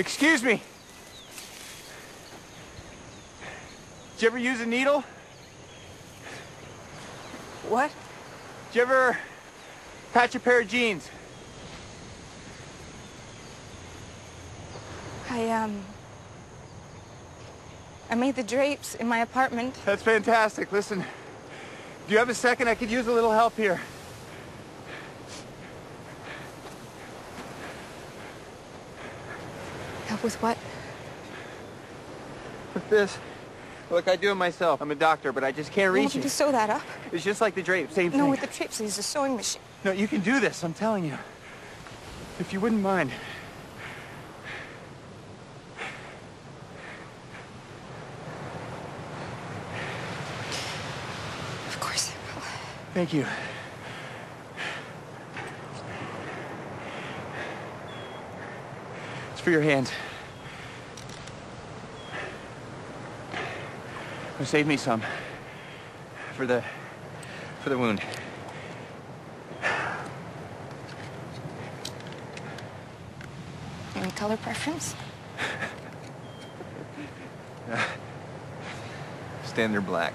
Excuse me. Did you ever use a needle? What? Did you ever patch a pair of jeans? I, um... I made the drapes in my apartment. That's fantastic. Listen, do you have a second? I could use a little help here. Help with what? With this. Look, I do it myself. I'm a doctor, but I just can't You reach want me it. to sew that up? It's just like the drape, same No, thing. with the drapes, there's a sewing machine. No, you can do this, I'm telling you. If you wouldn't mind. Of course I will. Thank you. It's for your hands. Well, save me some. For the... for the wound. Any color preference? Standard black.